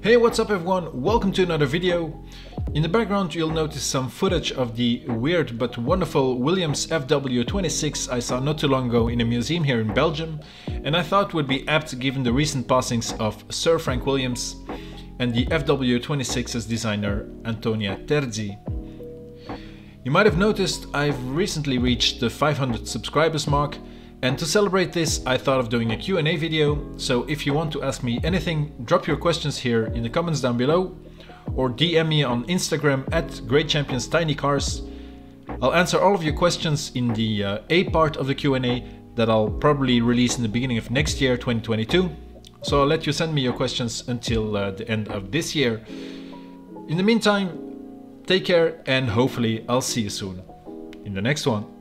Hey, what's up everyone? Welcome to another video. In the background you'll notice some footage of the weird but wonderful Williams FW26 I saw not too long ago in a museum here in Belgium and I thought would be apt given the recent passings of Sir Frank Williams and the FW26's designer Antonia Terzi. You might have noticed I've recently reached the 500 subscribers mark and to celebrate this, I thought of doing a Q&A video, so if you want to ask me anything, drop your questions here in the comments down below, or DM me on Instagram at Great Champions Tiny Cars. I'll answer all of your questions in the uh, A part of the Q&A that I'll probably release in the beginning of next year, 2022. So I'll let you send me your questions until uh, the end of this year. In the meantime, take care and hopefully I'll see you soon in the next one.